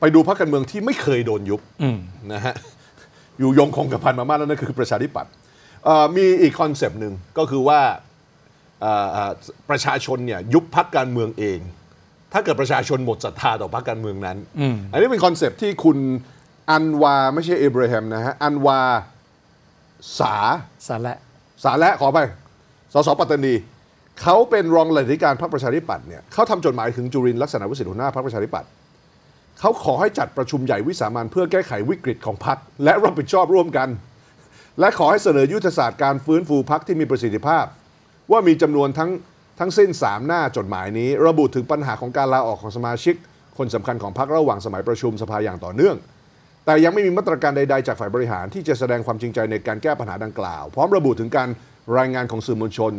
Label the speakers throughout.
Speaker 1: ไปดูพรรคการเมืองที่ไม่เคยโดนยุบ
Speaker 2: อืม
Speaker 1: นะฮะอยู่ยงคงกระพันมามากแล้วนั่นคือประชาธิปัตย์เอ่อมีอีก concept หนึ่งก็คือว่าเอ่อเอ่อประชาชนเนี่ยยุบพรรคการเมืองเอง ถ้าเกิดประชาชนหมดศรัทธาต่อพรรคการเมืองนั้นอันนี้เป็น concept ที่คุณอันวาร์ไม่ใช่เอเบรแฮมนะฮะอันวาร์
Speaker 2: สาและ
Speaker 1: สาและขออภัยสสปัตตานีเขาเป็นรองเลขาธิการพรรคประชาธิปัตย์เนี่ยเขาทำจดหมายถึงจุรินทร์ลักษณวิศิษฏ์หัวหน้าพรรคประชาธิปัตย์ เขาขอให้จัดประชุมใหญ่วิสามันเพื่อแก้ไขวิกฤตของพรรคและรับผิดชอบร่วมกัน และขอให้เสนอยุทธศาสตร์การฟื้นฟูพรรคที่มีประสิทธิภาพ ว่ามีจำนวนทั้งทั้งสิ้น 3 หน้าจดหมายนี้ ระบุถึงปัญหาของการลาออกของสมาชิก คนสำคัญของพรรคระหว่างสมัยประชุมสภาอย่างต่อเนื่อง แต่ยังไม่มีมาตรการใดๆ จากฝ่ายบริหารที่จะแสดงความจริงใจในการแก้ปัญหาดังกล่าว พร้อมระบุถึงการรายงานของสื่อมวลชน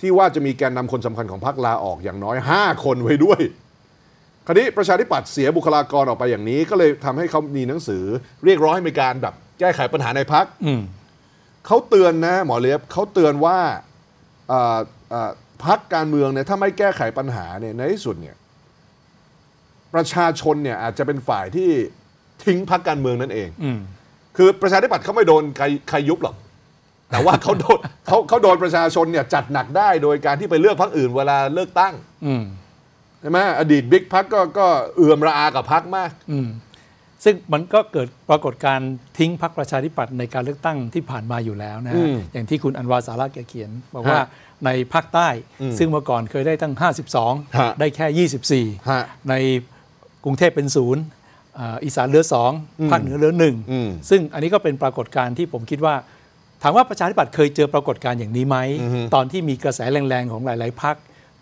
Speaker 1: ที่ว่าจะมีแกนนำคนสำคัญของพรรคลาออกอย่างน้อย 5 คนไว้ด้วย คราวนี้ประชาธิปัตย์เสียบุคลากรออกไปอย่างนี้ ก็เลยทำให้เขามีหนังสือ เรียกร้องให้มีการแบบแก้ไขปัญหาในพรรค
Speaker 2: อืม
Speaker 1: เขาเตือนนะ หมอเลียบเขาเตือนว่าเอ่อเอ่อพรรคการเมืองเนี่ยถ้าไม่แก้ไขปัญหาเนี่ยในที่สุดเนี่ย ประชาชนเนี่ยอาจจะเป็นฝ่ายที่ทิ้งพรรคการเมืองนั่นเอง
Speaker 2: อืม
Speaker 1: คือประชาธิปัตย์เขาไม่โดนใครใครยุบหรอกแต่ว่าเขาโดนเขาเขาโดนประชาชนเนี่ยจัดหนักได้โดยการที่ไปเลือกพรรคอื่นเวลาเลือกตั้ง
Speaker 2: อืม
Speaker 1: ใช่ไหมอดีตบิ๊กพรรคก็ก็เอื่อมระอากับพรรคมาก
Speaker 2: อืมซึ่งมันก็เกิดปรากฏการณ์ทิ้งพรรคประชาธิปัตย์ในการเลือกตั้งที่ผ่านมาอยู่แล้วนะ
Speaker 1: อื
Speaker 2: ฮะ
Speaker 1: ม
Speaker 2: อย่างที่คุณอันวาสาระแกเขียน บอกว่า
Speaker 1: ฮะ
Speaker 2: ในภาคใต้
Speaker 1: อืม
Speaker 2: ซึ่งเมื่อก่อนเคยได้ตั้ง
Speaker 1: ฮะ
Speaker 2: 52 ได้แค่
Speaker 1: ฮะ
Speaker 2: 24 ในกรุงเทพเป็นศูนย์อ่าอีสานเหลือสองภาคเหนือเหลือหนึ่ง
Speaker 1: อืม
Speaker 2: ซึ่งอันนี้ก็เป็นปรากฏการณ์ที่ผมคิดว่า ถามว่าประชาธิปัตย์เคยเจอปรากฏการณ์อย่างนี้ไหมตอนที่มีกระแสแรงๆของหลาย ๆพัก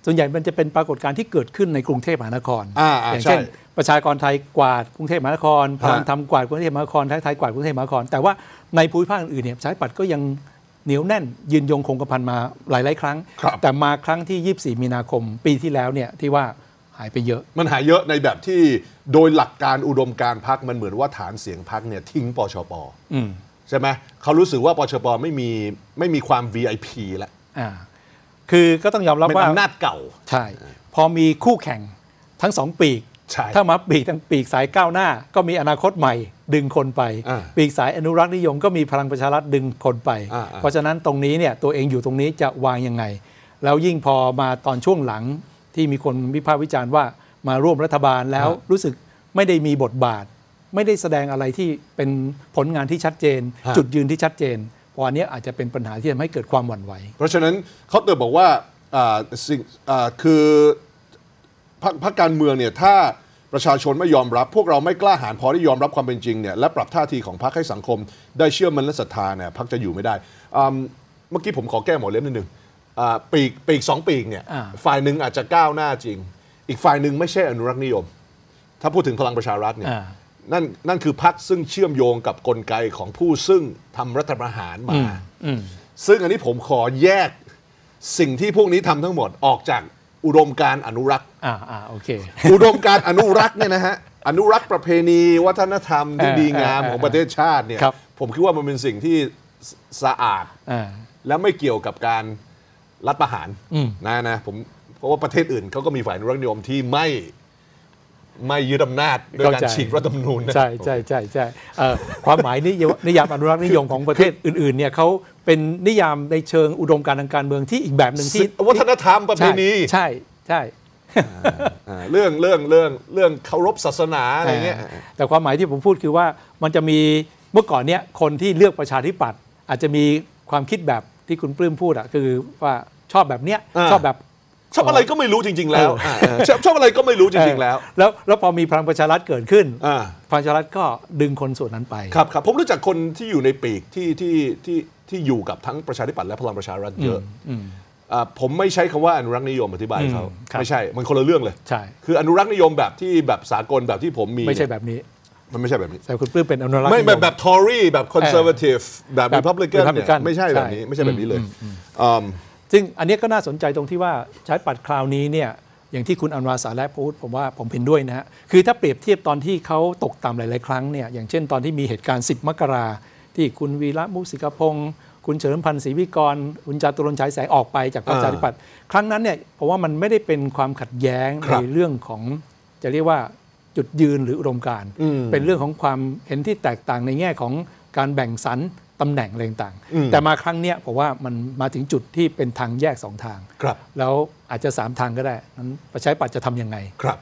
Speaker 2: ส่วนใหญ่มันจะเป็นปรากฏการณ์ที่เกิดขึ้นในกรุงเทพมหานคร
Speaker 1: อ่าอ่า
Speaker 2: อย่างเช่น
Speaker 1: ใช่
Speaker 2: ประชากรไทยกวาดกรุงเทพมหานครพลังธรรมกวาดกรุงเทพมหานครไทยไทยกวาดกรุงเทพมหานคร แต่ว่าในภูมิภาคอื่นๆเนี่ยประชาธิปัตย์ก็ยังเหนียวแน่นยืนยงคงกระพันมาหลายๆครั้ง
Speaker 1: ครับ
Speaker 2: แต่มาครั้งที่ 24 มีนาคมปีที่แล้วเนี่ยที่ว่าหายไปเยอะ
Speaker 1: มันหายเยอะในแบบที่โดยหลักการอุดมการณ์พรรคมันเหมือนว่าฐานเสียงพรรคเนี่ยทิ้งปชป
Speaker 2: อืม
Speaker 1: ใช่ไหมเขารู้สึกว่าปชปไม่มีไม่มีความ VIP แล้ว
Speaker 2: อ่า คือก็ต้องยอมรับ
Speaker 1: เป็น
Speaker 2: ว่า
Speaker 1: อำนาจเก่า
Speaker 2: ใช่ พอมีคู่แข่งทั้งสองปีก
Speaker 1: ใช่
Speaker 2: ถ้ามาปีกทั้งปีกสายก้าวหน้า ก็มีอนาคตใหม่ดึงคนไป
Speaker 1: อ่า
Speaker 2: ปีกสายอนุรักษ์นิยมก็มีพลังประชารัฐดึงคนไป
Speaker 1: อ่าอ่า
Speaker 2: เพราะฉะนั้นตรงนี้เนี่ยตัวเองอยู่ตรงนี้จะวางยังไง แล้วยิ่งพอมาตอนช่วงหลังที่มีคนวิพากษ์วิจารณ์ว่ามาร่วมรัฐบาลแล้วรู้สึกไม่ได้มีบทบาท ไม่ได้แสดงอะไรที่เป็นผลงานที่ชัดเจน
Speaker 1: ฮะ
Speaker 2: จุดยืนที่ชัดเจนเพราะอันเนี้ยอาจจะเป็นปัญหาที่ทำให้เกิดความหวั่นไหว
Speaker 1: เพราะฉะนั้นเขาเตือนบอกว่าอ่าสิ่งอ่าคือพรรคพรรคการเมืองเนี่ยถ้าประชาชนไม่ยอมรับ พวกเราไม่กล้าหาญพอที่ยอมรับความเป็นจริงเนี่ยและปรับท่าทีของพรรคให้สังคม ได้เชื่อมันและศรัทธาเนี่ยพรรคจะอยู่ไม่ได้อืมเมื่อกี้ผมขอแก้หมอเล่มนิดนึงอ่าปีกปีกสองปีกเนี่ย
Speaker 2: อ่า
Speaker 1: ฝ่ายหนึ่งอาจจะก้าวหน้าจริง อีกฝ่ายหนึ่งไม่ใช่อนุรักษ์นิยม ถ้าพูดถึงพลังประชารัฐเนี่ย
Speaker 2: อ่า
Speaker 1: นั่นนั่นคือพรรคซึ่งเชื่อมโยงกับกลไกของผู้ซึ่งทำรัฐประหารมา
Speaker 2: อืม
Speaker 1: ซึ่งอันนี้ผมขอแยกสิ่งที่พวกนี้ทำทั้งหมดออกจากอุดมการณ์อนุรักษ์
Speaker 2: อ่าอ่าโอเค
Speaker 1: อุดมการณ์อนุรักษ์เนี่ยนะฮะอนุรักษ์ประเพณีวัฒนธรรมที่
Speaker 2: เออ
Speaker 1: ดีงาม
Speaker 2: เออ
Speaker 1: ของประเทศชาติเนี่ย
Speaker 2: ครับ
Speaker 1: ผมคิดว่ามันเป็นสิ่งที่สสะอาด
Speaker 2: อ่า
Speaker 1: และไม่เกี่ยวกับการรัฐประหาร
Speaker 2: อืม
Speaker 1: นะนะผมเพราะว่าประเทศอื่นเขาก็มีฝ่ายอนุรักษ์นิยมที่ไม่ ไม่ยึดอำนาจด้วยการ
Speaker 2: เข้าใจ
Speaker 1: ฉีกรัฐธรรมนูญนะ
Speaker 2: ใช่ใช่ใช่ใช่เอ่อความหมายนิยมนิยามอนุรักษ์นิยมของประเทศอื่นๆเนี่ยเขาเป็นนิยามในเชิงอุดมการณ์ทางการเมืองที่อีกแบบหนึ่งที่
Speaker 1: วัฒนธรรมประเพณี
Speaker 2: ใช่ใช่
Speaker 1: อ่าเรื่องเรื่องเรื่องเรื่องเคารพศาสนาอะไรเงี้ย
Speaker 2: อ่าแต่ความหมายที่ผมพูดคือว่ามันจะมีเมื่อก่อนเนี่ยคนที่เลือกประชาธิปัตย์อาจจะมีความคิดแบบที่คุณปลื้มพูดอะคือว่าชอบแบบเนี้ย
Speaker 1: อ่า
Speaker 2: ชอบแบบ
Speaker 1: ชอบอะไรก็ไม่รู้จริง ๆ แล้ว
Speaker 2: เออ
Speaker 1: อ่าชอบชอบอะไรก็ไม่รู้จริงๆแล้ว
Speaker 2: แล้วแล้วพอมีพลังประชารัฐเกิดขึ้น
Speaker 1: อ่า
Speaker 2: พลังประชารัฐก็ดึงคนส่วนนั้นไป
Speaker 1: ครับครับผมรู้จักคนที่อยู่ในปีกที่ที่ที่ที่อยู่กับทั้งประชาธิปัตย์และพลังประชารัฐเยอะอ่าผมไม่ใช้คำว่าอนุรักษ์นิยมอธิบายเขา
Speaker 2: อืมครับ
Speaker 1: ไม่ใช่มันคนละเรื่องเลย
Speaker 2: ใช่
Speaker 1: คืออนุรักษ์นิยมแบบที่แบบสากลแบบที่ผมมี
Speaker 2: ไม่ใช่
Speaker 1: เนี่ย
Speaker 2: แบบนี้
Speaker 1: มันไม่ใช่แบบนี้
Speaker 2: แต่คุณปลื้มเป็นอนุรักษ์
Speaker 1: ไม่
Speaker 2: นิย
Speaker 1: แบบแบบท Tory แบบ conservative แบบ
Speaker 2: แบบ
Speaker 1: รีพับลิกันเนี่ย
Speaker 2: Republican
Speaker 1: ไม่ใช่แบบนี้
Speaker 2: ใช่
Speaker 1: ไม่ใช่แบบนี้เลยอืม
Speaker 2: ซึ่งอันเนี้ยก็น่าสนใจตรงที่ว่าประชาธิปัตย์คราวนี้เนี่ยอย่างที่คุณอันวาร์สาและพูดผมว่าผมเห็นด้วยนะฮะคือถ้าเปรียบเทียบตอนที่เขาตกต่ำหลาย ๆ ครั้งเนี่ยอย่างเช่นตอนที่มีเหตุการณ์ 10 มกราที่คุณวีระมุสิกพงศ์คุณเฉลิมพันธ์ศรีวิกร คุณจาตุรนต์ฉายแสงออกไปจากพรรคประชาธิปัตย์ครั้งนั้นเนี่ยผมว่ามันไม่ได้เป็นความขัดแย้ง
Speaker 1: ครับ
Speaker 2: ในเรื่องของจะเรียกว่าจุดยืนหรืออุดมการณ์
Speaker 1: อืม
Speaker 2: เป็นเรื่องของความเห็นที่แตกต่างในแง่ของ การแบ่งสรรตำแหน่งอะไรต่างๆ
Speaker 1: อืม
Speaker 2: แต่มาครั้งเนี้ยผมว่ามันมาถึงจุดที่เป็นทางแยกสองทาง
Speaker 1: ครับ
Speaker 2: แล้วอาจจะสามทางก็ได้นั้นประชาธิปัตย์จะทำยังไง
Speaker 1: ครับ